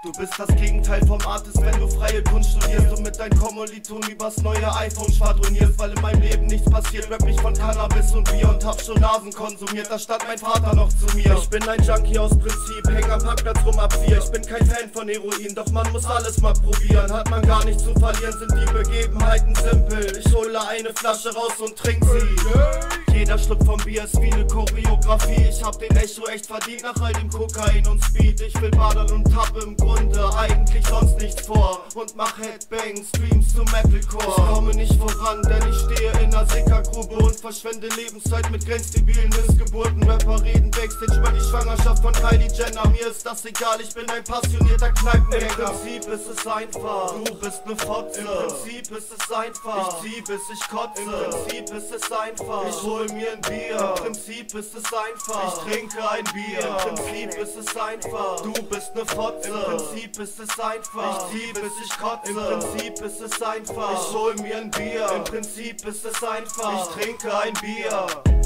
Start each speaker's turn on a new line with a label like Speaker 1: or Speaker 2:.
Speaker 1: Du bist das Gegenteil vom Artist, wenn du freie Kunst studierst und mit deinen Kommilitonen übers neue iPhone schwadronierst, weil in meinem Leben nichts passiert. Rap ich von Cannabis und Bier und hab schon Nasen konsumiert, da stand mein Vater noch zu mir. Ich bin ein Junkie aus Prinzip, häng am Parkplatz rum ab vier. Ich bin kein Fan von Heroin, doch man muss alles mal probieren. Hat man gar nichts zu verlieren, sind die Begebenheiten simpel. Ich hole eine Flasche raus und trink sie. Jeder Schluck vom Bier ist wie ne Choreografie. Ich hab den Echo echt verdient nach all dem Kokain und Speed. Ich will badern und hab im Grunde eigentlich sonst nichts vor. Und mach Headbang, Streams zu Metalcore. Ich komme nicht voran, denn ich stehe in der Sickergrube und verschwende Lebenszeit mit grenzdebilen Missgeburten. Rapper reden Backstage über die Schwangerschaft von Kylie Jenner. Mir ist das egal, ich bin ein passionierter Kneipenhacker. Im Prinzip ist es einfach, du bist ne Fotze. Im Prinzip ist es einfach, ich zieh bis ich kotze. Im Prinzip ist es einfach, ich hol mir ein Bier. Im Prinzip ist es einfach, ich trinke ein Bier. Im Prinzip ist es einfach, du bist ne Fotze. Im Prinzip ist es einfach, ich zieh bis ich kotze. Im Prinzip ist es einfach, ich hol mir ein Bier. Im Prinzip ist es einfach, ich trinke ein Bier.